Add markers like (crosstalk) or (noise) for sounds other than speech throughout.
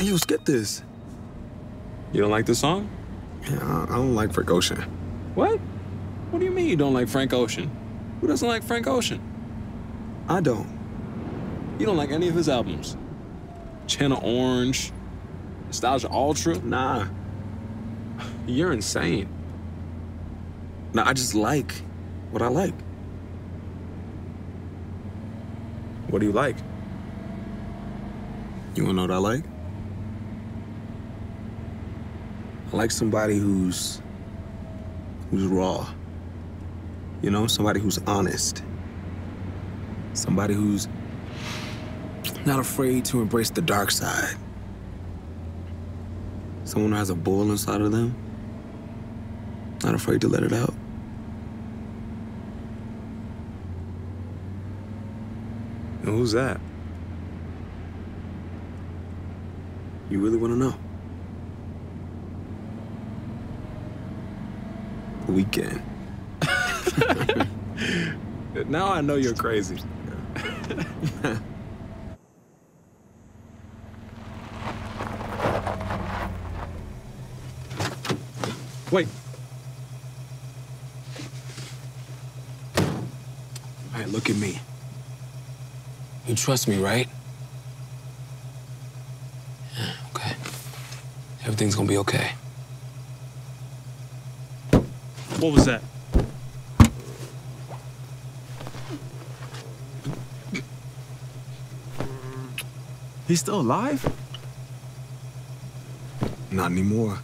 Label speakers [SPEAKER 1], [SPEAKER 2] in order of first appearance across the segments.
[SPEAKER 1] Hey, yo, skip this.
[SPEAKER 2] You don't like the song?
[SPEAKER 1] Yeah, I, I don't like Frank Ocean.
[SPEAKER 2] What? What do you mean you don't like Frank Ocean? Who doesn't like Frank Ocean?
[SPEAKER 1] I don't.
[SPEAKER 2] You don't like any of his albums? Channel Orange, Nostalgia Ultra?
[SPEAKER 1] Nah. You're insane. Nah, I just like what I like.
[SPEAKER 2] What do you like?
[SPEAKER 1] You wanna know what I like? I like somebody who's who's raw. You know, somebody who's honest. Somebody who's not afraid to embrace the dark side. Someone who has a bull inside of them, not afraid to let it out.
[SPEAKER 2] And who's that?
[SPEAKER 1] You really want to know? Weekend. (laughs)
[SPEAKER 2] now I know you're crazy. (laughs) Wait.
[SPEAKER 1] All right, look at me. You trust me, right? Yeah, okay. Everything's gonna be okay.
[SPEAKER 3] What was that? He's still alive?
[SPEAKER 1] Not anymore.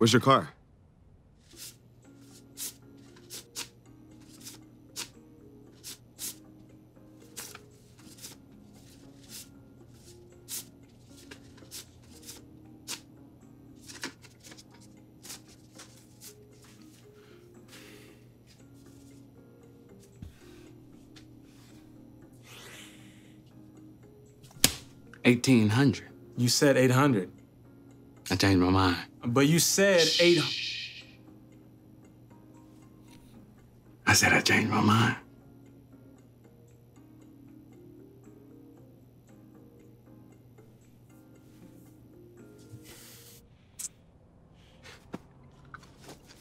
[SPEAKER 1] Where's your car?
[SPEAKER 4] Eighteen hundred.
[SPEAKER 3] You said 800.
[SPEAKER 4] I changed my mind.
[SPEAKER 3] But you said 800.
[SPEAKER 4] I said I changed my mind.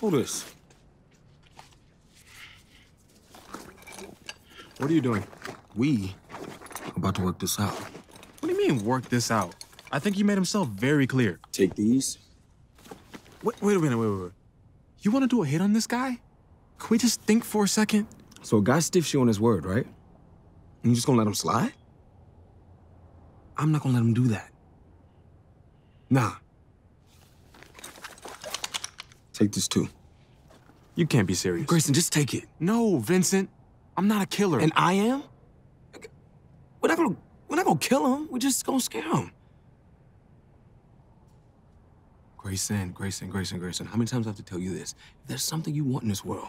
[SPEAKER 1] Who this?
[SPEAKER 3] What are you doing?
[SPEAKER 1] We about to work this out.
[SPEAKER 3] What do you mean, work this out? I think he made himself very clear.
[SPEAKER 1] Take these.
[SPEAKER 3] Wait, wait a minute, wait, wait, wait. You want to do a hit on this guy? Can we just think for a second?
[SPEAKER 1] So a guy stiffs you on his word, right? And you just gonna let him slide? I'm not gonna let him do that. Nah. Take this too.
[SPEAKER 3] You can't be serious.
[SPEAKER 1] Grayson, just take it.
[SPEAKER 3] No, Vincent. I'm not a killer.
[SPEAKER 1] And I am? We're not gonna we're not gonna kill him. We're just gonna scare him. Grayson, Grayson, Grayson, Grayson. How many times do I have to tell you this? If there's something you want in this world,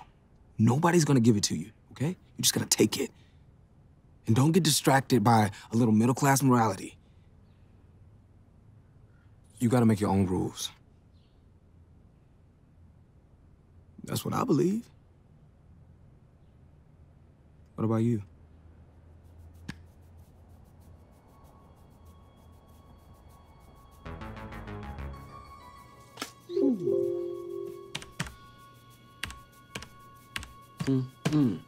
[SPEAKER 1] nobody's gonna give it to you, okay? You just gotta take it. And don't get distracted by a little middle class morality. You gotta make your own rules. That's what I believe. What about you?
[SPEAKER 4] Mm.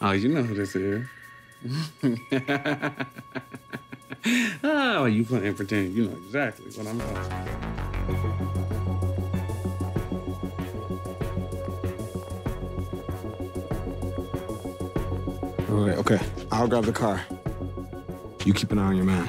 [SPEAKER 4] Oh, you know who this is. (laughs) oh, you playing pretend. You know exactly what I'm talking about.
[SPEAKER 1] Okay, okay. I'll grab the car. You keep an eye on your man.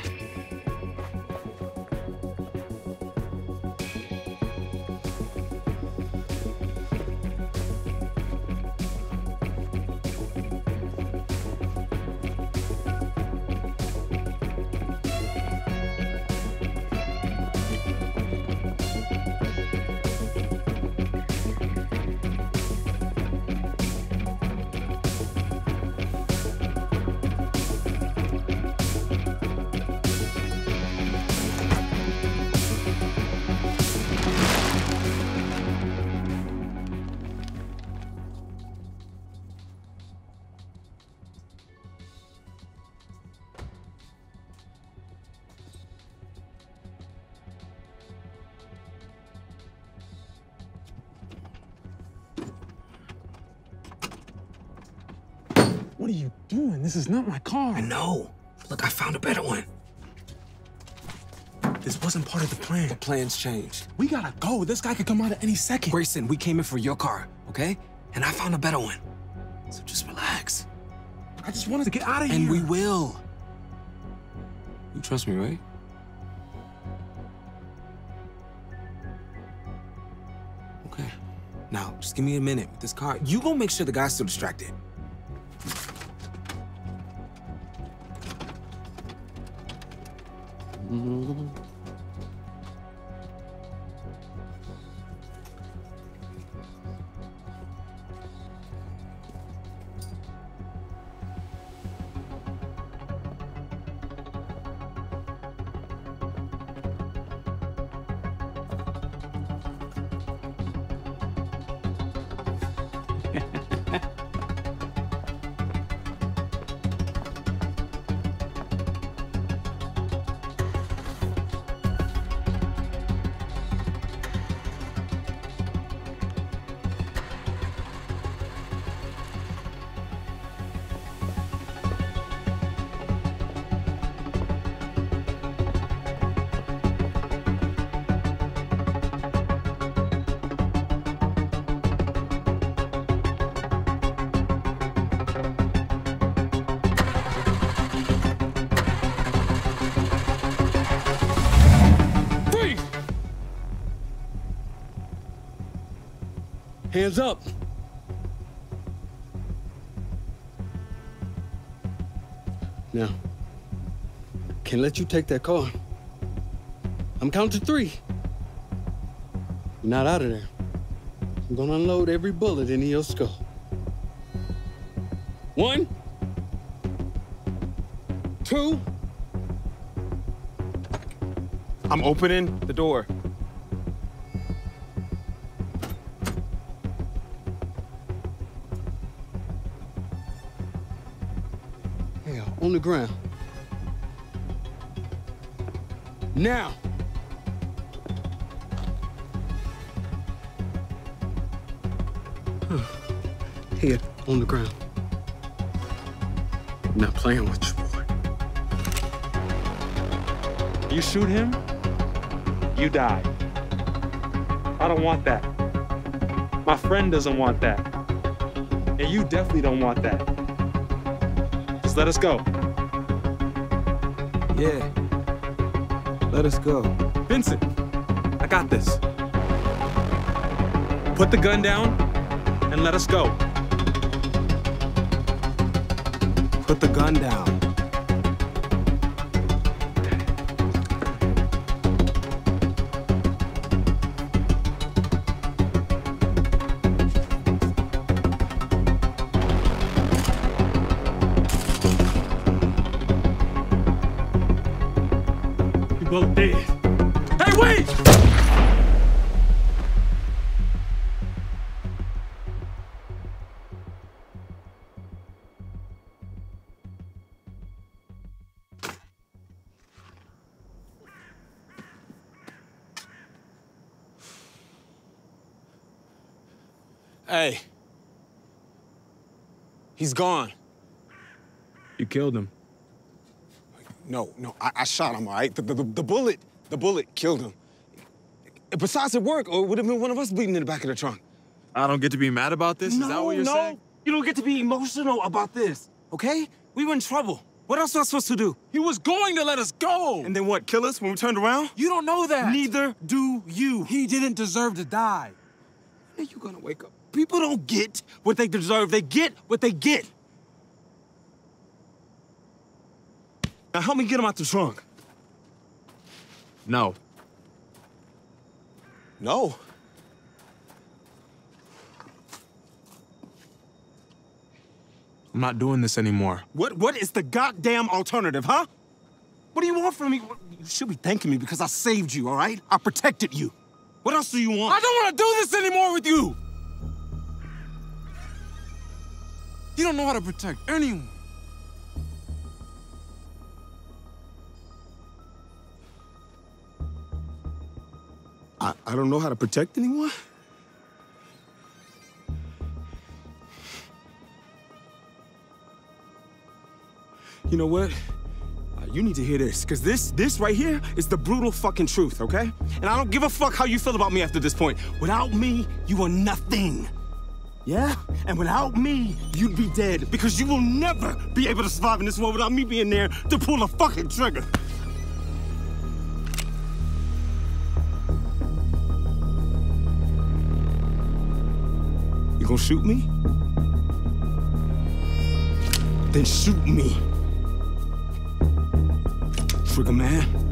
[SPEAKER 3] What are you doing? This is not my car.
[SPEAKER 5] I know. Look, I found a better one.
[SPEAKER 3] This wasn't part of the plan.
[SPEAKER 5] The plans changed.
[SPEAKER 3] We gotta go. This guy could come out at any second.
[SPEAKER 5] Grayson, we came in for your car, okay? And I found a better one. So just relax.
[SPEAKER 3] I just wanted to get out of here.
[SPEAKER 5] And we will. You trust me, right? Okay. Now, just give me a minute with this car. You gonna make sure the guy's still distracted.
[SPEAKER 4] 嗯 Hands up. Now, can't let you take that car. I'm counting three. You're not out of there. I'm gonna unload every bullet into your skull. One, two,
[SPEAKER 1] I'm opening the door.
[SPEAKER 4] On the ground. Now. (sighs) Here, on the ground. I'm Not playing with you, boy.
[SPEAKER 3] You shoot him, you die. I don't want that. My friend doesn't want that. And you definitely don't want that. Let us go.
[SPEAKER 5] Yeah. Let us go.
[SPEAKER 3] Vincent, I got this. Put the gun down and let us go.
[SPEAKER 5] Put the gun down.
[SPEAKER 3] Both dead. Hey, wait!
[SPEAKER 5] Hey. He's gone.
[SPEAKER 3] You killed him.
[SPEAKER 1] No, no, I, I shot him, all right? The, the, the bullet, the bullet killed him. Besides, it worked, or it would have been one of us bleeding in the back of the trunk.
[SPEAKER 3] I don't get to be mad about this? Is that what you're saying?
[SPEAKER 1] no,
[SPEAKER 3] saying?
[SPEAKER 1] you don't get to be emotional about this, okay? We were in trouble. What else was I supposed to do?
[SPEAKER 3] He was going to let us go!
[SPEAKER 1] And then what, kill us when we turned around?
[SPEAKER 3] you don't know that!
[SPEAKER 1] Neither do you.
[SPEAKER 3] He didn't deserve to die.
[SPEAKER 1] When are you gonna wake up? People don't get what they deserve. They get what they get. Now help me get him out the trunk.
[SPEAKER 3] No.
[SPEAKER 1] No.
[SPEAKER 3] I'm not doing this anymore.
[SPEAKER 1] What what is the goddamn alternative, huh? What do you want from me? You should be thanking me because I saved you, all right? I protected you. What else do you want?
[SPEAKER 3] I don't want to do this anymore with you! You don't know how to protect anyone.
[SPEAKER 1] I, I don't know how to protect anyone. You know what? Uh, you need to hear this, because this, this right here is the brutal fucking truth, okay? And I don't give a fuck how you feel about me after this point. Without me, you are nothing. Yeah? And without me, you'd be dead, because you will never be able to survive in this world without me being there to pull the fucking trigger. Gonna shoot me? Then shoot me. Trigger man.